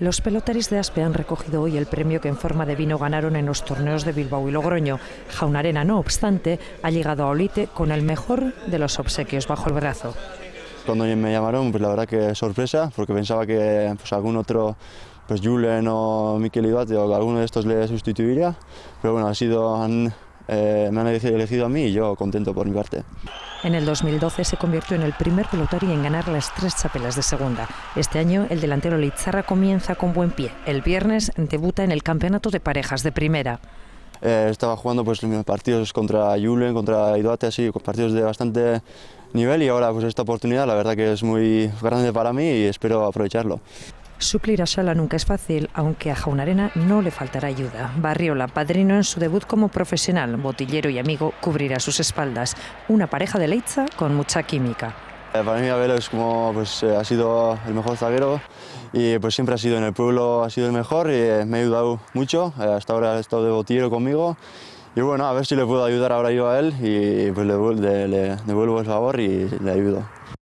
Los pelotaris de Aspe han recogido hoy el premio que en forma de vino ganaron en los torneos de Bilbao y Logroño. Jaunarena, no obstante, ha llegado a Olite con el mejor de los obsequios bajo el brazo. Cuando me llamaron, pues la verdad que sorpresa, porque pensaba que pues, algún otro, pues Julen o Miquel Iduate o alguno de estos le sustituiría, pero bueno, ha sido, han, eh, me han elegido a mí y yo contento por mi parte. En el 2012 se convirtió en el primer pelotari en ganar las tres chapelas de segunda. Este año el delantero Litzarra comienza con buen pie. El viernes debuta en el campeonato de parejas de primera. Eh, estaba jugando pues partidos contra Julen, contra Iduate, así, partidos de bastante nivel y ahora pues esta oportunidad la verdad que es muy grande para mí y espero aprovecharlo. Suplir a Sala nunca es fácil, aunque a Jaunarena no le faltará ayuda. Barriola, padrino en su debut como profesional, botillero y amigo, cubrirá sus espaldas. Una pareja de Leitza con mucha química. Eh, para mí Abel es como, pues, eh, ha sido el mejor zaguero y pues siempre ha sido en el pueblo, ha sido el mejor y eh, me ha ayudado mucho. hasta ahora ha estado de botillero conmigo y bueno, a ver si le puedo ayudar ahora yo a él y pues le, le, le devuelvo el favor y le ayudo.